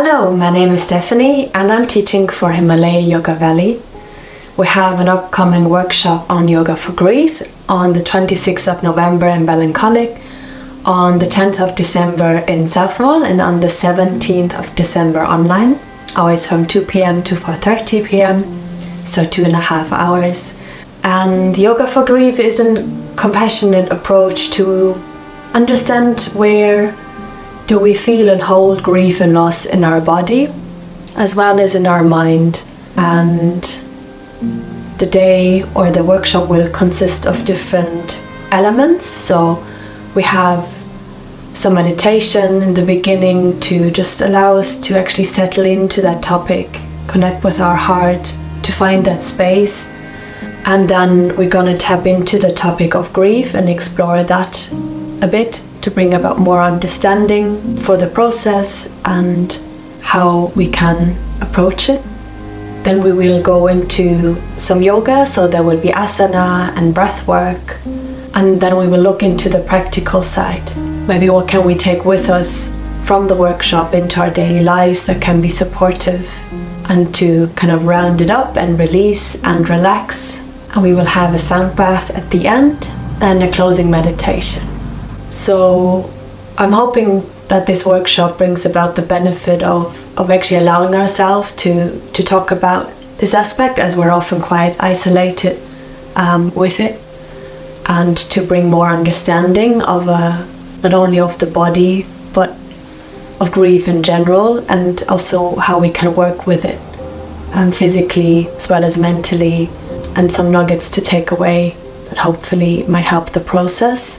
Hello, my name is Stefanie and I'm teaching for Himalaya Yoga Valley. We have an upcoming workshop on yoga for grief on the 26th of November in Ballincollig, on the 10th of December in South Mall and on the 17th of December online, always from 2 p.m. to 4.30 p.m, so two and a half hours. And yoga for grief is a compassionate approach to understand where do we feel and hold grief and loss in our body as well as in our mind? And the day or the workshop will consist of different elements. So we have some meditation in the beginning to just allow us to actually settle into that topic connect with our heart to find that space. And then we're going to tap into the topic of grief and explore that a bit to bring about more understanding for the process and how we can approach it. Then we will go into some yoga, so there will be asana and breath work, and then we will look into the practical side. Maybe what can we take with us from the workshop into our daily lives that can be supportive and to kind of round it up and release and relax. And we will have a sound bath at the end and a closing meditation. So I'm hoping that this workshop brings about the benefit of, of actually allowing ourselves to, to talk about this aspect as we're often quite isolated um, with it and to bring more understanding of uh, not only of the body but of grief in general and also how we can work with it um, physically as well as mentally and some nuggets to take away that hopefully might help the process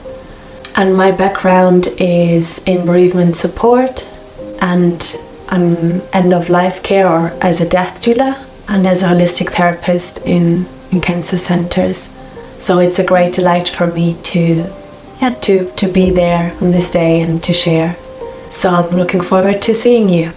and my background is in bereavement support and I'm end of life care or as a death doula and as a holistic therapist in, in cancer centers. So it's a great delight for me to yeah, to, to be there on this day and to share. So I'm looking forward to seeing you.